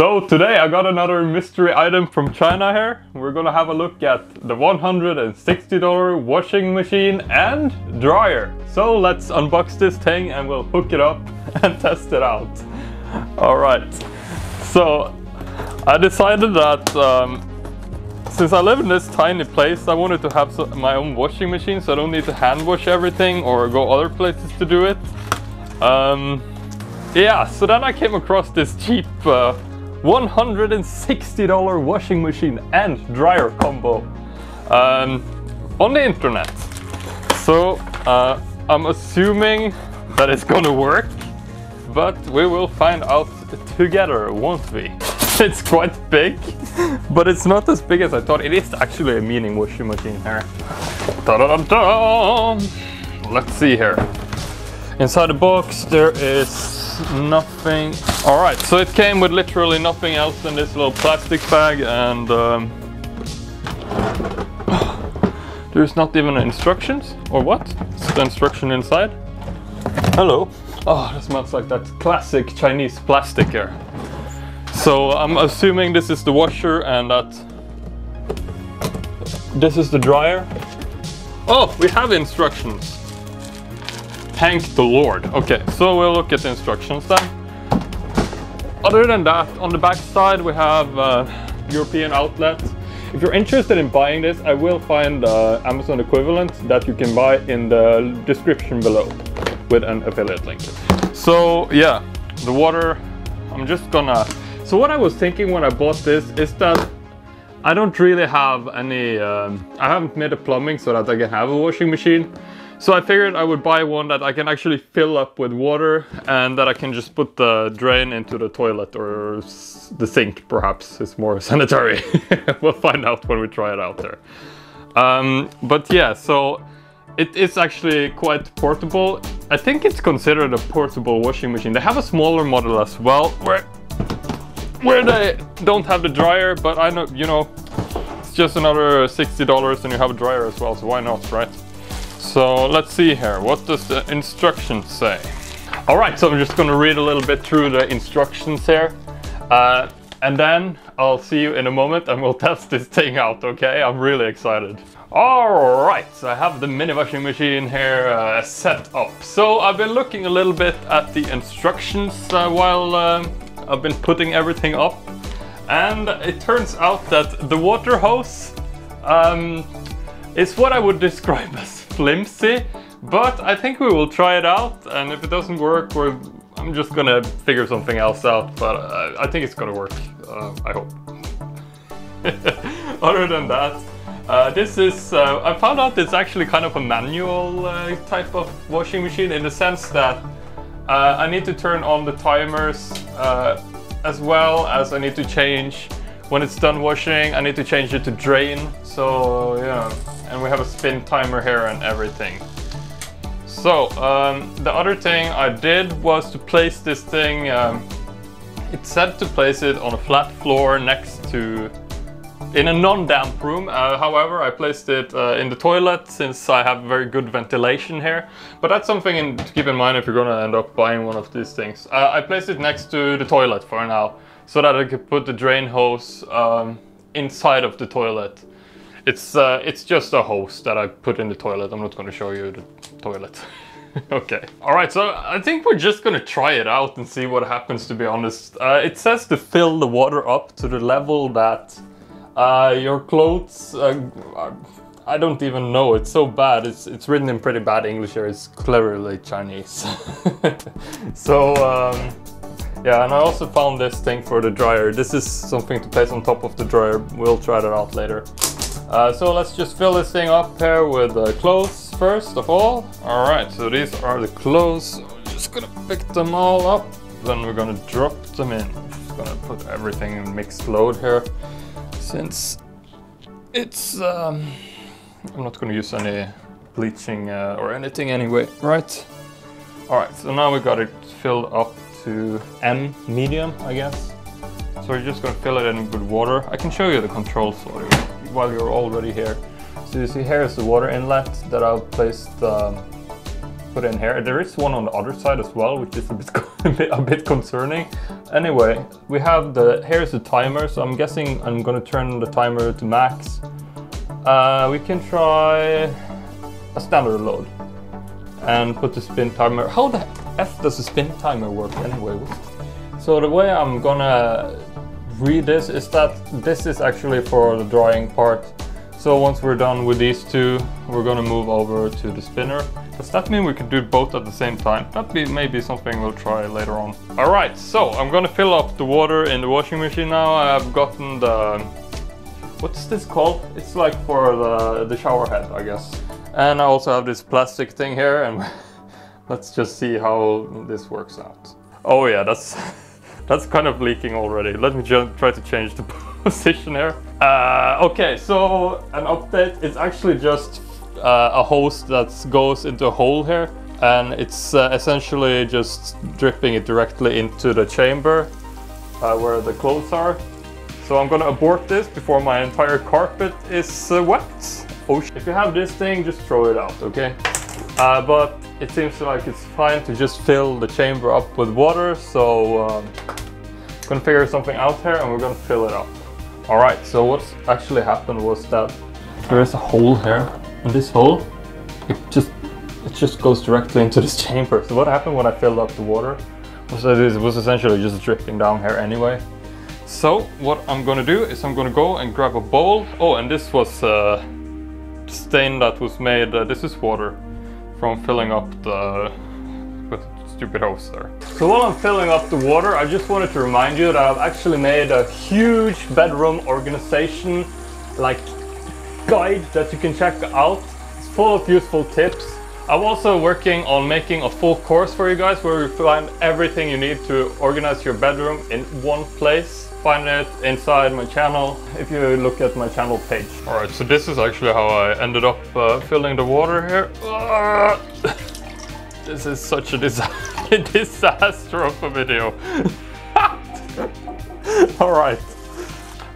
So today I got another mystery item from China here. We're gonna have a look at the $160 washing machine and dryer. So let's unbox this thing and we'll hook it up and test it out. All right. So I decided that um, since I live in this tiny place, I wanted to have my own washing machine so I don't need to hand wash everything or go other places to do it. Um, yeah, so then I came across this cheap uh, $160 washing machine and dryer combo um, on the internet. So uh, I'm assuming that it's gonna work, but we will find out together, won't we? It's quite big, but it's not as big as I thought. It is actually a meaning washing machine here. Da -da -da Let's see here. Inside the box there is nothing. All right, so it came with literally nothing else than this little plastic bag and um, there's not even instructions or what? It's the instruction inside. Hello. Oh, that smells like that classic Chinese plastic here. So I'm assuming this is the washer and that this is the dryer. Oh, we have instructions. Thank the Lord. Okay, so we'll look at the instructions then. Other than that, on the back side we have uh, European outlet. If you're interested in buying this, I will find uh, Amazon equivalent that you can buy in the description below with an affiliate link. So yeah, the water, I'm just gonna... So what I was thinking when I bought this is that I don't really have any, um, I haven't made a plumbing so that I can have a washing machine. So I figured I would buy one that I can actually fill up with water and that I can just put the drain into the toilet or the sink perhaps. It's more sanitary. we'll find out when we try it out there. Um, but yeah, so it is actually quite portable. I think it's considered a portable washing machine. They have a smaller model as well where where they don't have the dryer, but I know, you know, it's just another $60 and you have a dryer as well, so why not, right? So let's see here, what does the instructions say? All right, so I'm just gonna read a little bit through the instructions here. Uh, and then I'll see you in a moment and we'll test this thing out, okay? I'm really excited. All right, so I have the mini washing machine here uh, set up. So I've been looking a little bit at the instructions uh, while uh, I've been putting everything up. And it turns out that the water hose um, is what I would describe as flimsy, but I think we will try it out. And if it doesn't work, I'm just gonna figure something else out. But uh, I think it's gonna work, uh, I hope. Other than that, uh, this is, uh, I found out it's actually kind of a manual uh, type of washing machine in the sense that uh, I need to turn on the timers as well as I need to change when it's done washing, I need to change it to drain. So yeah, and we have a spin timer here and everything. So um, the other thing I did was to place this thing, um, it said to place it on a flat floor next to, in a non-damp room. Uh, however, I placed it uh, in the toilet since I have very good ventilation here. But that's something in, to keep in mind if you're gonna end up buying one of these things. Uh, I placed it next to the toilet for now so that I could put the drain hose um, inside of the toilet. It's uh, it's just a hose that I put in the toilet. I'm not going to show you the toilet. okay. All right, so I think we're just going to try it out and see what happens, to be honest. Uh, it says to fill the water up to the level that uh, your clothes... Uh, I don't even know, it's so bad. It's, it's written in pretty bad English here. It's clearly Chinese. so... Um, yeah, and I also found this thing for the dryer. This is something to place on top of the dryer. We'll try that out later. Uh, so let's just fill this thing up here with uh, clothes first of all. All right, so these are the clothes. I'm just gonna pick them all up. Then we're gonna drop them in. Just gonna put everything in mixed load here. Since it's, um, I'm not gonna use any bleaching uh, or anything anyway, right? All right, so now we got it filled up to M medium, I guess. So we're just gonna fill it in with water. I can show you the controls while you're already here. So you see here is the water inlet that I've placed, um, put in here. There is one on the other side as well, which is a bit a bit, concerning. Anyway, we have the, here's the timer, so I'm guessing I'm gonna turn the timer to max. Uh, we can try a standard load and put the spin timer. How the F does the spin timer work anyway? So the way I'm gonna read this is that this is actually for the drying part. So once we're done with these two, we're gonna move over to the spinner. Does that mean we could do both at the same time? That be maybe something we'll try later on. All right, so I'm gonna fill up the water in the washing machine now. I've gotten the, what's this called? It's like for the, the shower head, I guess. And I also have this plastic thing here and let's just see how this works out. Oh yeah, that's that's kind of leaking already. Let me just try to change the position here. Uh, okay, so an update. It's actually just uh, a hose that goes into a hole here and it's uh, essentially just dripping it directly into the chamber uh, where the clothes are. So I'm gonna abort this before my entire carpet is uh, wet. Oh, if you have this thing, just throw it out, okay? Uh, but it seems like it's fine to just fill the chamber up with water, so um, gonna figure something out here and we're gonna fill it up. All right, so what's actually happened was that there is a hole here, and this hole, it just it just goes directly into this chamber. So what happened when I filled up the water was that it was essentially just dripping down here anyway. So what I'm gonna do is I'm gonna go and grab a bowl. Oh, and this was uh, stain that was made, uh, this is water from filling up the with stupid hose there. So while I'm filling up the water, I just wanted to remind you that I've actually made a huge bedroom organization like guide that you can check out. It's full of useful tips. I'm also working on making a full course for you guys where you find everything you need to organize your bedroom in one place find it inside my channel if you look at my channel page. Alright, so this is actually how I ended up uh, filling the water here. this is such a dis disaster of a video. Alright.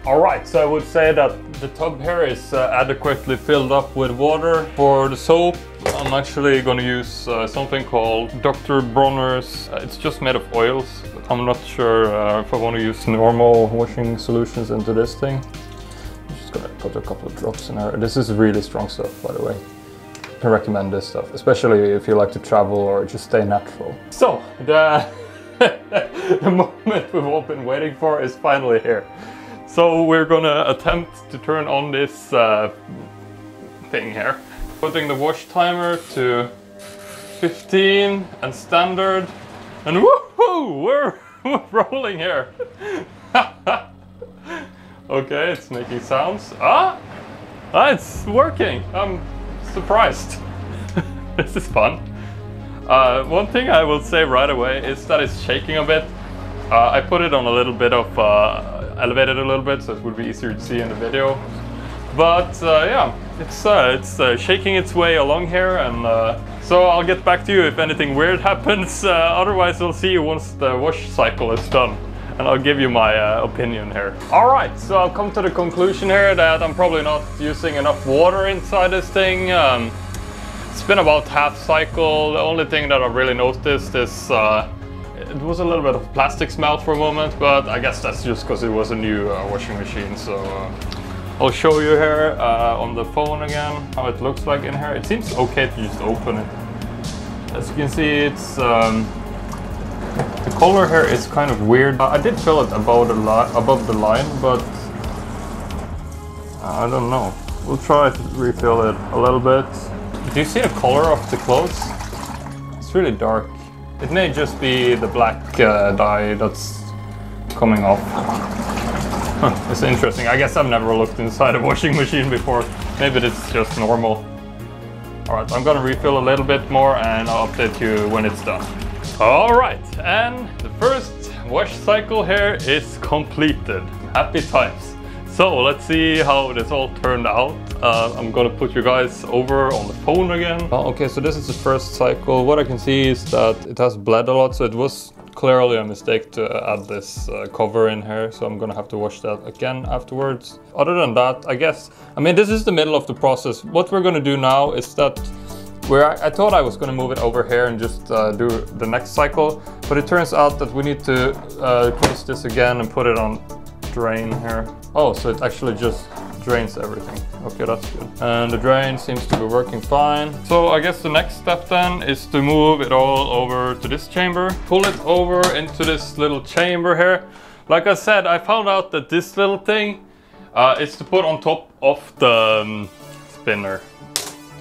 Alright, so I would say that the tub here is uh, adequately filled up with water. For the soap, I'm actually going to use uh, something called Dr. Bronner's. Uh, it's just made of oils. I'm not sure uh, if I want to use normal washing solutions into this thing. I'm just gonna put a couple of drops in there. This is really strong stuff, by the way. I can recommend this stuff, especially if you like to travel or just stay natural. So, the, the moment we've all been waiting for is finally here. So we're gonna attempt to turn on this uh, thing here. Putting the wash timer to 15 and standard and woohoo! We're, we're rolling here! okay, it's making sounds. Ah! ah it's working! I'm surprised. this is fun. Uh, one thing I will say right away is that it's shaking a bit. Uh, I put it on a little bit of, uh, elevated a little bit so it would be easier to see in the video. But uh, yeah, it's, uh, it's uh, shaking its way along here and so I'll get back to you if anything weird happens. Otherwise, I'll see you once the wash cycle is done. And I'll give you my uh, opinion here. Alright, so I've come to the conclusion here that I'm probably not using enough water inside this thing. Um, it's been about half cycle. The only thing that I've really noticed is uh, it was a little bit of plastic smell for a moment, but I guess that's just because it was a new uh, washing machine. So I'll show you here uh, on the phone again how it looks like in here. It seems okay to just open it. As you can see, it's um, the color here is kind of weird. I did fill it above the line, above the line, but I don't know. We'll try to refill it a little bit. Do you see the color of the clothes? It's really dark. It may just be the black uh, dye that's coming off. Huh, it's interesting. I guess I've never looked inside a washing machine before. Maybe it's just normal. Alright, I'm gonna refill a little bit more and I'll update you when it's done. Alright, and the first wash cycle here is completed. Happy times. So let's see how this all turned out. Uh, I'm gonna put you guys over on the phone again. Oh, okay, so this is the first cycle. What I can see is that it has bled a lot, so it was clearly a mistake to add this uh, cover in here, so I'm gonna have to wash that again afterwards. Other than that, I guess, I mean, this is the middle of the process. What we're gonna do now is that where I, I thought I was gonna move it over here and just uh, do the next cycle, but it turns out that we need to uh, close this again and put it on drain here. Oh, so it actually just drains everything. Okay, that's good. And the drain seems to be working fine. So I guess the next step then is to move it all over to this chamber. Pull it over into this little chamber here. Like I said, I found out that this little thing uh, is to put on top of the um, spinner.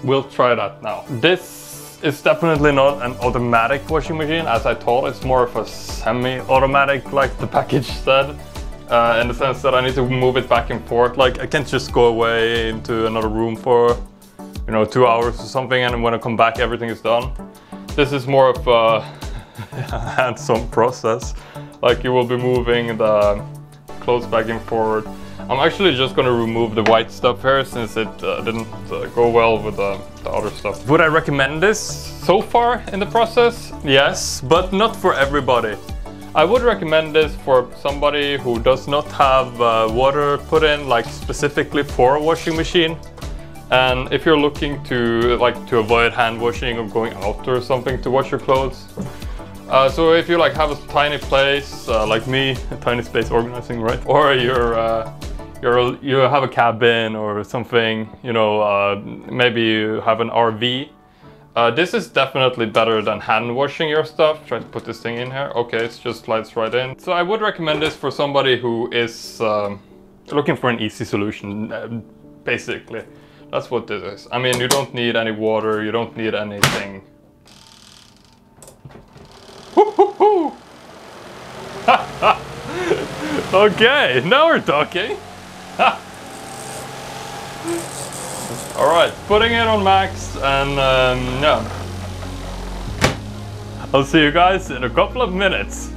We'll try that now. This is definitely not an automatic washing machine as I thought. It's more of a semi-automatic like the package said. Uh, in the sense that I need to move it back and forth. Like I can't just go away into another room for, you know, two hours or something and when I come back everything is done. This is more of a hands-on process. Like you will be moving the clothes back and forth. I'm actually just gonna remove the white stuff here since it uh, didn't uh, go well with the, the other stuff. Would I recommend this so far in the process? Yes, but not for everybody. I would recommend this for somebody who does not have uh, water put in like specifically for a washing machine. And if you're looking to like to avoid hand washing or going out or something to wash your clothes. Uh, so if you like have a tiny place uh, like me, a tiny space organizing, right? Or you're uh, you're you have a cabin or something, you know, uh, maybe you have an RV uh, this is definitely better than hand washing your stuff. Try to put this thing in here. Okay, it just slides right in. So I would recommend this for somebody who is um, looking for an easy solution, basically. That's what this is. I mean, you don't need any water, you don't need anything. okay, now we're talking. All right, putting it on max and um, yeah. I'll see you guys in a couple of minutes.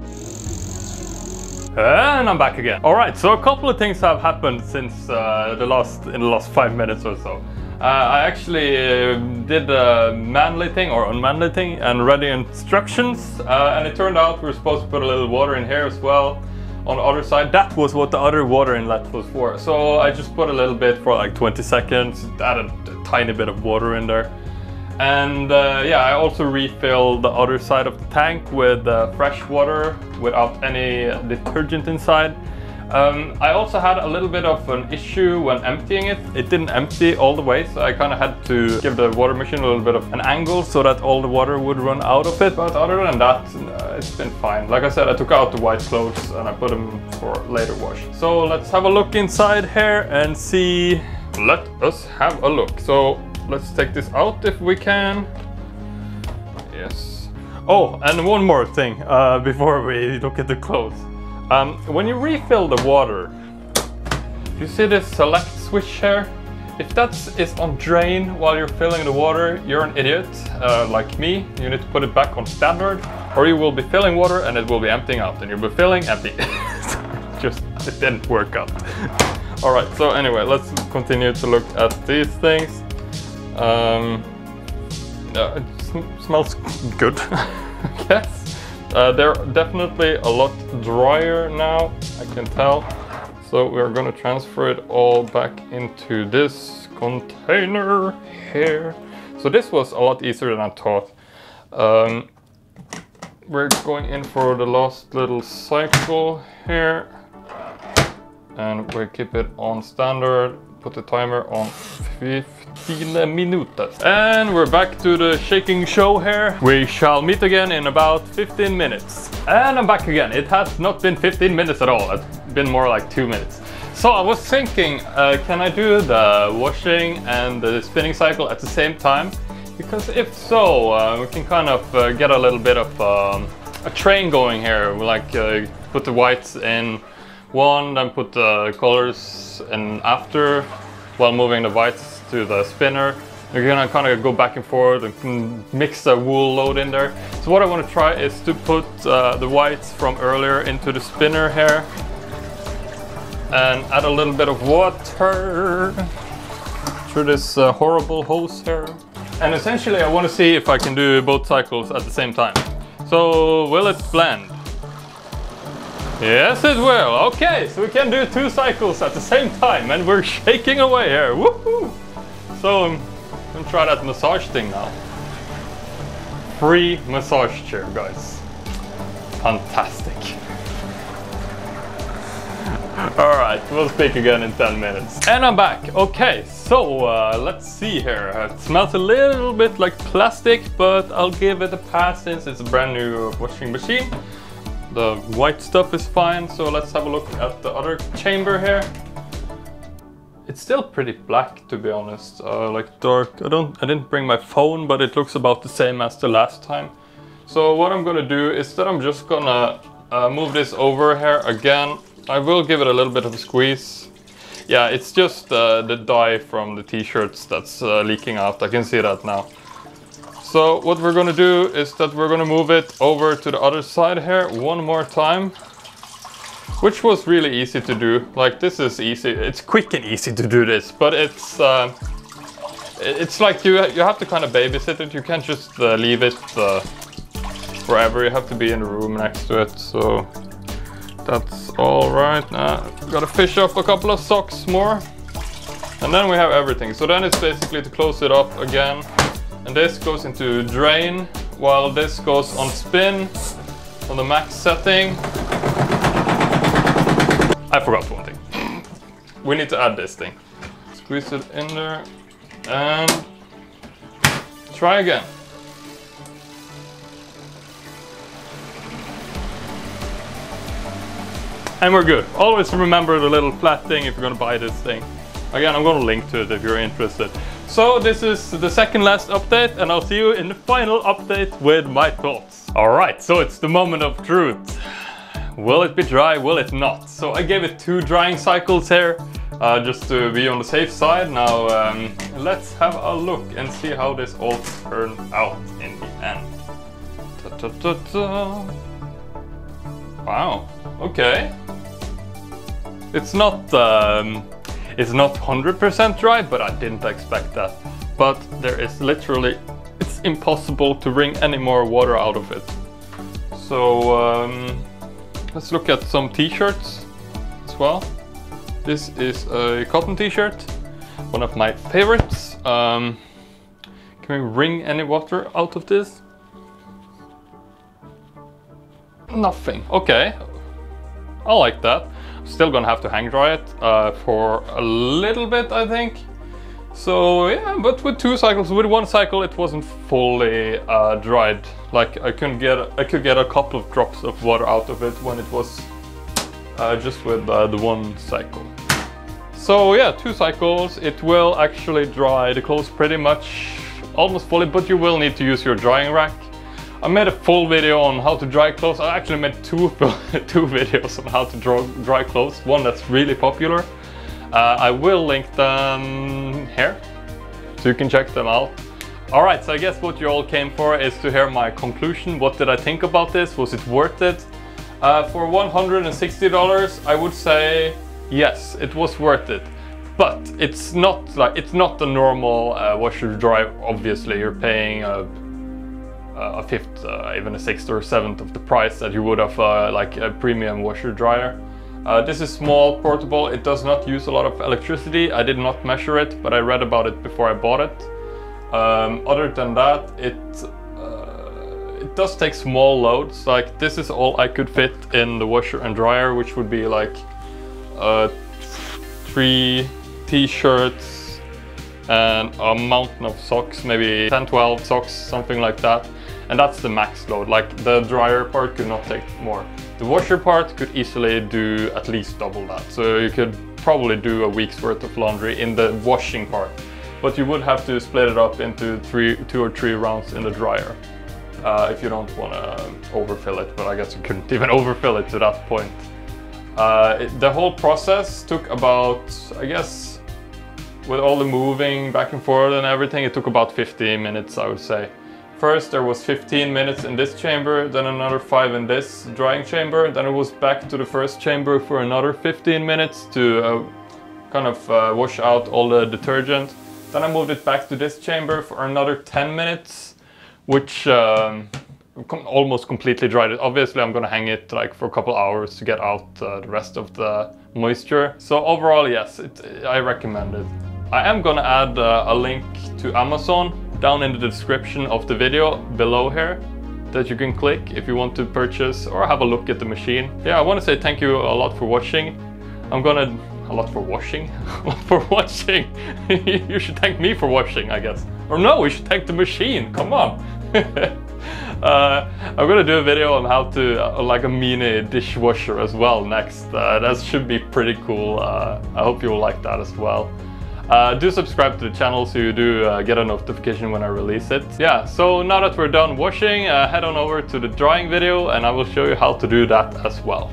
And I'm back again. All right, so a couple of things have happened since uh, the last in the last five minutes or so. Uh, I actually uh, did a manly thing or unmanly thing and read the instructions, uh, and it turned out we were supposed to put a little water in here as well on the other side. That was what the other water inlet was for. So I just put a little bit for like 20 seconds, added a tiny bit of water in there. And uh, yeah, I also refilled the other side of the tank with uh, fresh water without any detergent inside. Um, I also had a little bit of an issue when emptying it. It didn't empty all the way, so I kind of had to give the water machine a little bit of an angle so that all the water would run out of it. But other than that, uh, it's been fine. Like I said, I took out the white clothes and I put them for later wash. So let's have a look inside here and see. Let us have a look. So let's take this out if we can. Yes. Oh, and one more thing uh, before we look at the clothes. Um, when you refill the water, you see this select switch here? If that is on drain while you're filling the water, you're an idiot, uh, like me. You need to put it back on standard, or you will be filling water and it will be emptying out, and you'll be filling empty. Just, it didn't work out. Alright, so anyway, let's continue to look at these things. Um, it sm smells good, I guess. Uh, they're definitely a lot drier now, I can tell. So we're gonna transfer it all back into this container here. So this was a lot easier than I thought. Um, we're going in for the last little cycle here. And we keep it on standard, put the timer on 15 minutes. And we're back to the shaking show here. We shall meet again in about 15 minutes. And I'm back again. It has not been 15 minutes at all. It's been more like two minutes. So I was thinking, uh, can I do the washing and the spinning cycle at the same time? Because if so, uh, we can kind of uh, get a little bit of um, a train going here. We like uh, put the whites in one, then put the colors in after, while moving the whites to the spinner. You're gonna kind of go back and forth and mix the wool load in there. So what I want to try is to put uh, the whites from earlier into the spinner here and add a little bit of water through this uh, horrible hose here. And essentially I want to see if I can do both cycles at the same time. So will it blend? Yes, it will. Okay, so we can do two cycles at the same time and we're shaking away here. Woohoo! So I'm gonna try that massage thing now. free massage chair, guys. Fantastic. Alright, we'll speak again in 10 minutes. And I'm back. Okay, so uh, let's see here. It smells a little bit like plastic, but I'll give it a pass since it's a brand new washing machine. The white stuff is fine, so let's have a look at the other chamber here. It's still pretty black to be honest, uh, like dark. I don't, I didn't bring my phone, but it looks about the same as the last time. So what I'm gonna do is that I'm just gonna uh, move this over here again. I will give it a little bit of a squeeze. Yeah, it's just uh, the dye from the t-shirts that's uh, leaking out. I can see that now. So what we're gonna do is that we're gonna move it over to the other side here one more time which was really easy to do. Like this is easy, it's quick and easy to do this, but it's uh, it's like you you have to kind of babysit it. You can't just uh, leave it uh, wherever. You have to be in the room next to it. So that's all right. Now gotta fish off a couple of socks more, and then we have everything. So then it's basically to close it up again, and this goes into drain while this goes on spin on the max setting. I forgot one thing. We need to add this thing. Squeeze it in there and try again. And we're good. Always remember the little flat thing if you're gonna buy this thing. Again, I'm gonna link to it if you're interested. So this is the second last update and I'll see you in the final update with my thoughts. Alright, so it's the moment of truth. Will it be dry? Will it not? So I gave it two drying cycles here, uh, just to be on the safe side. Now um, let's have a look and see how this all turned out in the end. Ta -ta -ta wow, okay. It's not um, it's not 100% dry, but I didn't expect that. But there is literally, it's impossible to wring any more water out of it. So um, Let's look at some t-shirts as well. This is a cotton t-shirt, one of my favorites. Um, can we wring any water out of this? Nothing. Okay. I like that. Still gonna have to hang dry it uh, for a little bit, I think. So yeah, but with two cycles, with one cycle it wasn't fully uh, dried. Like I couldn't get, I could get a couple of drops of water out of it when it was uh, just with uh, the one cycle. So yeah, two cycles, it will actually dry the clothes pretty much almost fully, but you will need to use your drying rack. I made a full video on how to dry clothes. I actually made two, two videos on how to draw, dry clothes. One that's really popular uh, I will link them here, so you can check them out. Alright, so I guess what you all came for is to hear my conclusion. What did I think about this? Was it worth it? Uh, for $160, I would say yes, it was worth it. But it's not like it's not the normal uh, washer dryer. Obviously, you're paying a, a fifth, uh, even a sixth or seventh of the price that you would have uh, like a premium washer dryer. Uh, this is small, portable, it does not use a lot of electricity. I did not measure it, but I read about it before I bought it. Um, other than that, it, uh, it does take small loads. Like this is all I could fit in the washer and dryer, which would be like uh, three t-shirts and a mountain of socks, maybe 10, 12 socks, something like that. And that's the max load, like the dryer part could not take more. The washer part could easily do at least double that. So you could probably do a week's worth of laundry in the washing part. But you would have to split it up into three, two or three rounds in the dryer. Uh, if you don't want to overfill it, but I guess you couldn't even overfill it to that point. Uh, it, the whole process took about, I guess, with all the moving back and forth and everything, it took about 15 minutes, I would say. First there was 15 minutes in this chamber, then another 5 in this drying chamber, then it was back to the first chamber for another 15 minutes to uh, kind of uh, wash out all the detergent. Then I moved it back to this chamber for another 10 minutes, which um, almost completely dried it. Obviously I'm gonna hang it like for a couple hours to get out uh, the rest of the moisture. So overall, yes, it, I recommend it. I am gonna add uh, a link to Amazon down in the description of the video below here that you can click if you want to purchase or have a look at the machine. Yeah, I want to say thank you a lot for watching. I'm gonna a lot for lot for watching. you should thank me for watching, I guess. Or no, we should thank the machine. Come on. uh, I'm gonna do a video on how to uh, like a mini dishwasher as well next. Uh, that should be pretty cool. Uh, I hope you will like that as well. Uh, do subscribe to the channel so you do uh, get a notification when I release it. Yeah, so now that we're done washing, uh, head on over to the drying video and I will show you how to do that as well.